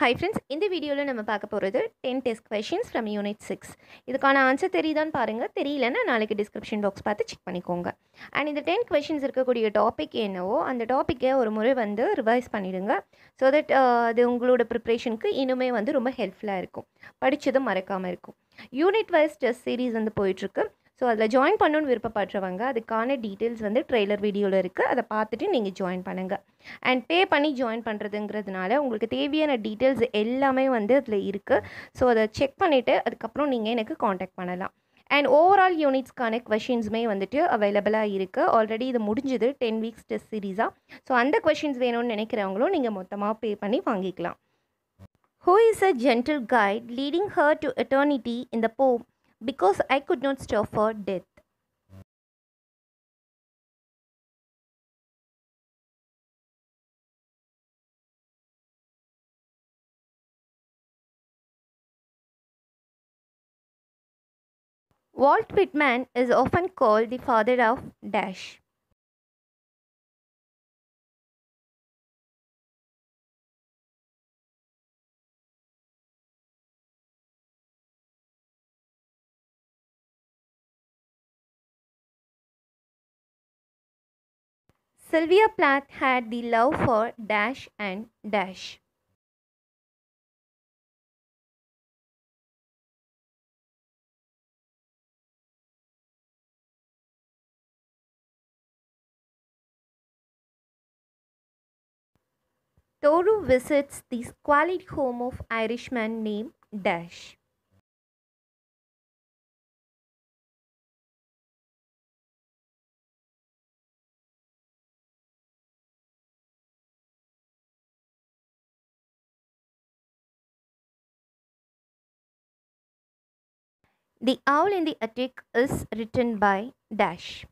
Hi friends இந்த வீடியோவில் நம்ம பார்க்க போகிறது ten test questions from unit six இதுக்கான ஆன்சர் தெரியுதான்னு பாருங்கள் தெரியலன்னா நாளைக்கு டிஸ்கிரிப்ஷன் பாக்ஸ் பார்த்து செக் பண்ணிக்கோங்க. அண்ட் இந்த டென் கொஷின்ஸ் இருக்கக்கூடிய டாபிக் என்னவோ அந்த டாப்பிக்கை ஒரு முறை வந்து ரிவைஸ் பண்ணிவிடுங்க ஸோ தட் uh, அது உங்களோட ப்ரிப்ரேஷனுக்கு இன்னுமே வந்து ரொம்ப ஹெல்ப்ஃபுல்லாக இருக்கும். படித்ததும் மறக்காமல் இருக்கும். யூனிட் வைஸ் டெஸ்ட் சீரீஸ் வந்து போயிட்டுருக்கு ஸோ அதில் ஜாயின் பண்ணணும்னு விருப்பப்படுறவங்க அதுக்கான டீட்டெயில்ஸ் வந்து ட்ரெய்லர் வீடியோவில் இருக்குது அதை பார்த்துட்டு நீங்கள் ஜாயின் பண்ணுங்கள் அண்ட் பே பண்ணி ஜாயின் பண்ணுறதுங்கிறதுனால உங்களுக்கு தேவையான டீட்டெயில்ஸ் எல்லாமே வந்து அதில் இருக்குது ஸோ அதை செக் பண்ணிவிட்டு அதுக்கப்புறம் நீங்கள் எனக்கு காண்டாக்ட் பண்ணலாம். அண்ட் ஓவரால் யூனிட்ஸ்க்கான கொஷின்ஸுமே வந்துட்டு அவைலபிளாக இருக்குது ஆல்ரெடி இது முடிஞ்சுது. டென் வீக்ஸ் டெஸ்ட் சீரீஸாக ஸோ அந்த கொஷின்ஸ் வேணும்னு நினைக்கிறவங்களும் நீங்கள் மொத்தமாக பே பண்ணி வாங்கிக்கலாம். Who is a gentle guide leading her to eternity இந்த the poem because I could not stop for death. Walt Whitman is often called the father of Dash. Sylvia Plath had the love for Dash and Dash. Toru visits the squalid home of Irishman named Dash. The Owl in the Attic is written by Dash.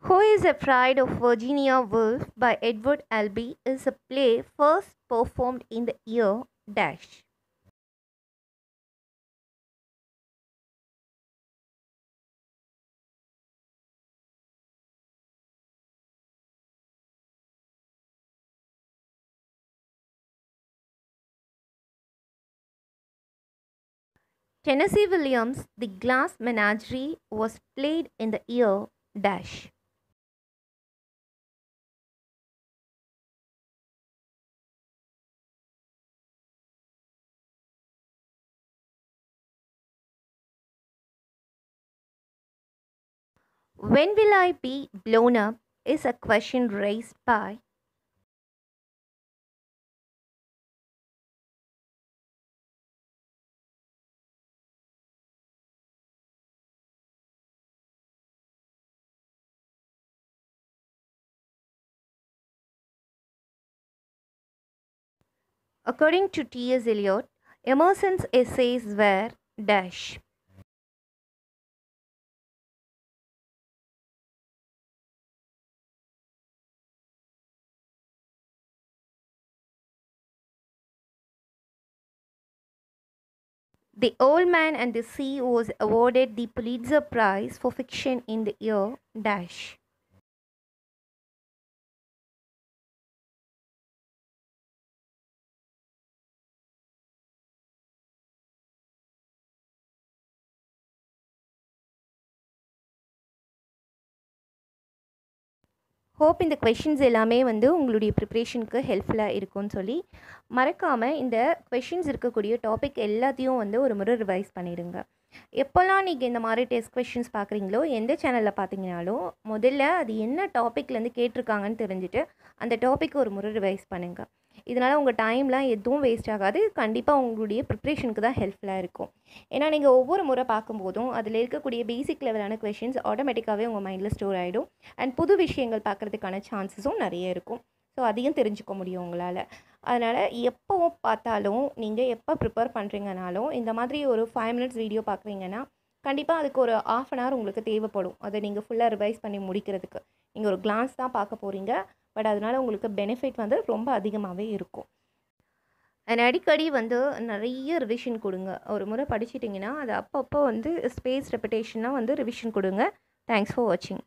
Who is Afraid of Virginia Woolf by Edward Albee is a play first performed in the year dash. Tennessee Williams' The Glass Menagerie was played in the year dash. When will I be blown up is a question raised by According to T.S. Eliot, Emerson's essays were dash. The Old Man and the Sea was awarded the Pulitzer Prize for fiction in the year dash. Hope இந்த questions எல்லாமே வந்து உங்களுடைய ப்ரிப்ரேஷனுக்கு ஹெல்ப்ஃபுல்லாக இருக்கும்னு சொல்லி. மறக்காமல் இந்த questions இருக்கக்கூடிய டாபிக் எல்லாத்தையும் வந்து ஒரு முறை ரிவைஸ் பண்ணிடுங்க. எப்போல்லாம் நீங்கள் இந்த மாதிரி டெஸ்ட் கொஷின்ஸ் பார்க்குறீங்களோ எந்த சேனலில் பார்த்தீங்கனாலும் முதல்ல அது என்ன டாப்பிக்லேருந்து கேட்டிருக்காங்கன்னு தெரிஞ்சுட்டு அந்த டாப்பிக் ஒரு முறை ரிவைஸ் பண்ணுங்கள் இதனால் உங்கள் டைம்லாம் எதுவும் வேஸ்ட் ஆகாது. கண்டிப்பாக உங்களுடைய ப்ரிப்ரேஷனுக்கு தான் ஹெல்ப்ஃபுல்லாக இருக்கும். ஏன்னா நீங்கள் ஒவ்வொரு முறை பார்க்கும்போதும் அதில் இருக்கக்கூடிய பேசிக் லெவலான கொஷின்ஸ் ஆட்டோமேட்டிக்காகவே உங்கள் மைண்டில் ஸ்டோர் ஆகிடும் அண்ட் புது விஷயங்கள் பார்க்குறதுக்கான சான்சஸும் நிறைய இருக்கும். ஸோ அதையும் தெரிஞ்சுக்க முடியும் உங்களால். அதனால் எப்போவும் பார்த்தாலும் நீங்கள் எப்போ ப்ரிப்பேர் பண்ணுறீங்கனாலும் இந்த மாதிரி ஒரு ஃபைவ் மினிட்ஸ் வீடியோ பார்க்குறீங்கன்னா கண்டிப்பாக அதுக்கு ஒரு ஆஃப் அன் ஹவர் உங்களுக்கு தேவைப்படும். அதை நீங்கள் ஃபுல்லாக ரிவைஸ் பண்ணி முடிக்கிறதுக்கு. நீங்கள் ஒரு கிளான்ஸ் தான் பார்க்க போகிறீங்க பட் அதனால் உங்களுக்கு பெனிஃபிட் வந்து ரொம்ப அதிகமாகவே இருக்கும். அண்ட் அடிக்கடி வந்து நிறைய ரிவிஷன் கொடுங்க. ஒரு முறை படிச்சிட்டிங்கன்னா அது அப்பப்போ வந்து ஸ்பேஸ் ரெப்பிட்டேஷனாக வந்து ரிவிஷன் கொடுங்க. தேங்க்ஸ் ஃபார் வாட்சிங்